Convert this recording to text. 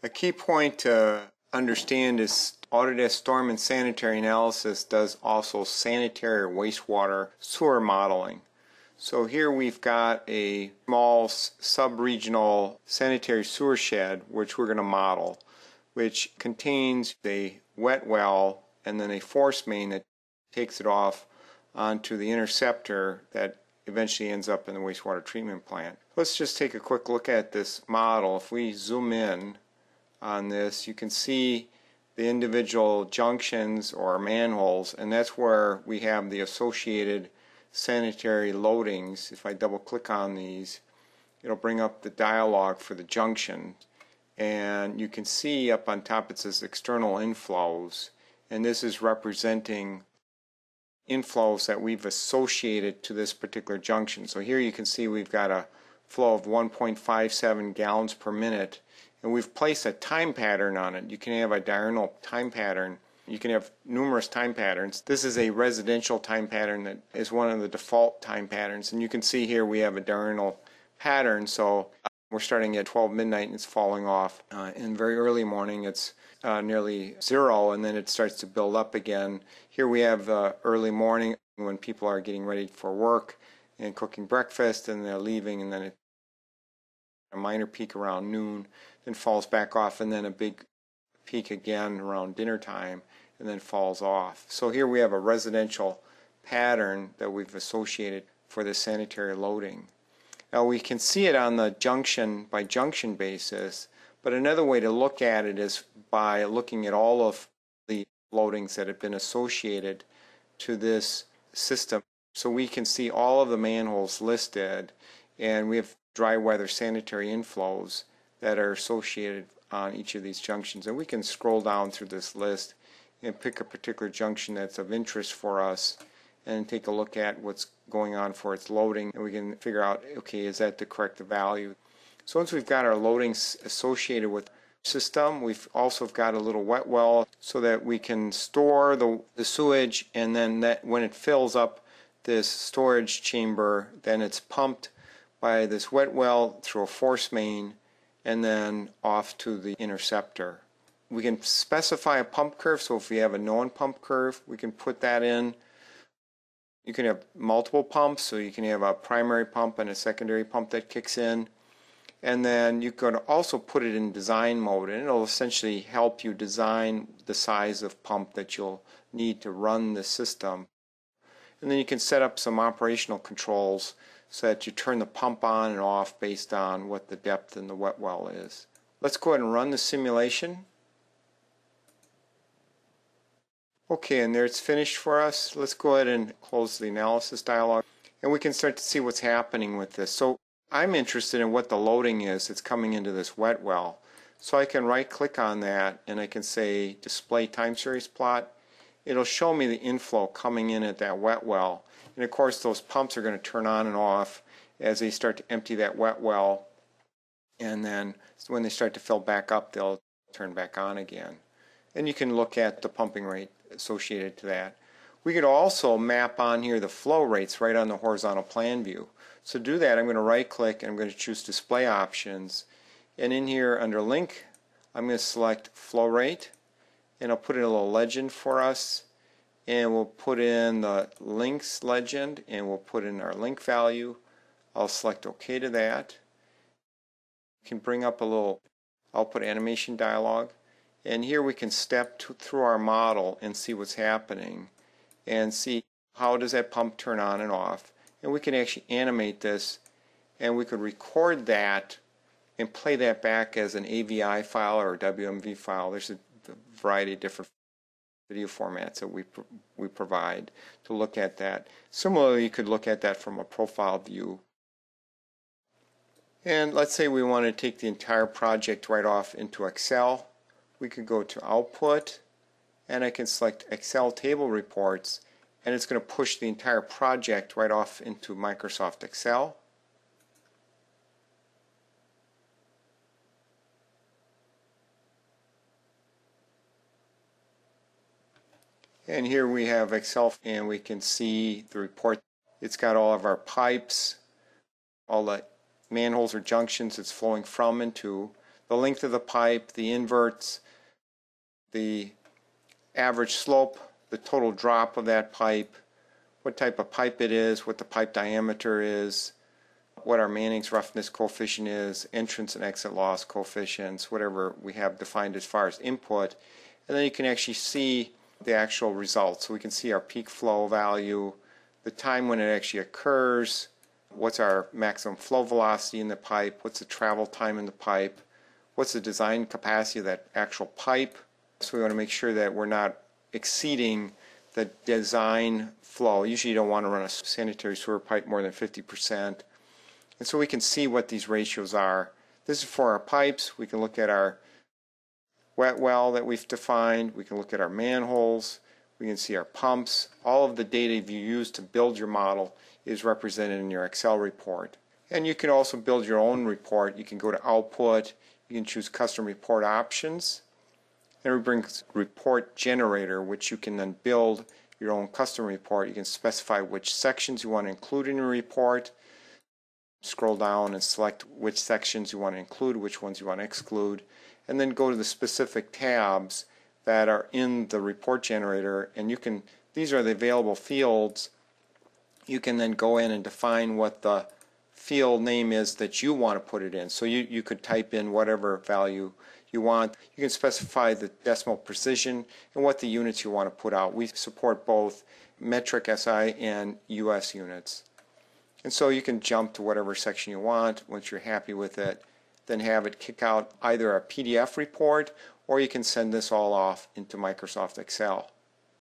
A key point to understand is Autodesk Storm and Sanitary Analysis does also sanitary wastewater sewer modeling. So here we've got a small sub-regional sanitary sewer shed which we're going to model which contains a wet well and then a force main that takes it off onto the interceptor that eventually ends up in the wastewater treatment plant. Let's just take a quick look at this model. If we zoom in on this, you can see the individual junctions or manholes, and that's where we have the associated sanitary loadings. If I double click on these, it'll bring up the dialog for the junction and you can see up on top it says external inflows and this is representing inflows that we've associated to this particular junction. So here you can see we've got a flow of 1.57 gallons per minute and we've placed a time pattern on it. You can have a diurnal time pattern. You can have numerous time patterns. This is a residential time pattern that is one of the default time patterns and you can see here we have a diurnal pattern so we're starting at 12 midnight and it's falling off. Uh, in very early morning, it's uh, nearly zero, and then it starts to build up again. Here we have uh, early morning when people are getting ready for work and cooking breakfast, and they're leaving, and then it, a minor peak around noon, then falls back off, and then a big peak again around dinner time, and then falls off. So here we have a residential pattern that we've associated for the sanitary loading. Now we can see it on the junction by junction basis, but another way to look at it is by looking at all of the loadings that have been associated to this system. So we can see all of the manholes listed and we have dry weather sanitary inflows that are associated on each of these junctions. And we can scroll down through this list and pick a particular junction that's of interest for us and take a look at what's going on for its loading. And we can figure out okay is that the correct value? So once we've got our loadings associated with system we've also got a little wet well so that we can store the, the sewage. And then that when it fills up this storage chamber then it's pumped by this wet well through a force main and then off to the interceptor we can specify a pump curve so if we have a known pump curve we can put that in you can have multiple pumps, so you can have a primary pump and a secondary pump that kicks in. And then you can also put it in design mode, and it'll essentially help you design the size of pump that you'll need to run the system. And then you can set up some operational controls so that you turn the pump on and off based on what the depth in the wet well is. Let's go ahead and run the simulation. Okay, and there it's finished for us. Let's go ahead and close the analysis dialog and we can start to see what's happening with this. So I'm interested in what the loading is that's coming into this wet well. So I can right click on that and I can say display time series plot. It'll show me the inflow coming in at that wet well. And of course those pumps are going to turn on and off as they start to empty that wet well. And then when they start to fill back up they'll turn back on again. And you can look at the pumping rate associated to that. We could also map on here the flow rates right on the horizontal plan view. So to do that I'm going to right click and I'm going to choose display options and in here under link I'm going to select flow rate and I'll put in a little legend for us and we'll put in the links legend and we'll put in our link value. I'll select OK to that. You can bring up a little output animation dialog and here we can step to, through our model and see what's happening and see how does that pump turn on and off. And we can actually animate this and we could record that and play that back as an AVI file or a WMV file. There's a variety of different video formats that we we provide to look at that. Similarly, you could look at that from a profile view. And let's say we want to take the entire project right off into Excel we could go to output and I can select Excel table reports and it's going to push the entire project right off into Microsoft Excel. And here we have Excel and we can see the report. It's got all of our pipes, all the manholes or junctions it's flowing from and to the length of the pipe, the inverts, the average slope, the total drop of that pipe, what type of pipe it is, what the pipe diameter is, what our Manning's roughness coefficient is, entrance and exit loss coefficients, whatever we have defined as far as input. And then you can actually see the actual results. So we can see our peak flow value, the time when it actually occurs, what's our maximum flow velocity in the pipe, what's the travel time in the pipe, what's the design capacity of that actual pipe. So we want to make sure that we're not exceeding the design flow. Usually you don't want to run a sanitary sewer pipe more than 50%. And so we can see what these ratios are. This is for our pipes. We can look at our wet well that we've defined. We can look at our manholes. We can see our pumps. All of the data you use to build your model is represented in your Excel report. And you can also build your own report. You can go to Output. You can choose Custom Report Options. And we bring Report Generator, which you can then build your own custom report. You can specify which sections you want to include in your report. Scroll down and select which sections you want to include, which ones you want to exclude, and then go to the specific tabs that are in the report generator and you can these are the available fields. You can then go in and define what the field name is that you want to put it in. So you, you could type in whatever value you want. You can specify the decimal precision and what the units you want to put out. We support both metric SI and US units and so you can jump to whatever section you want once you're happy with it then have it kick out either a PDF report or you can send this all off into Microsoft Excel.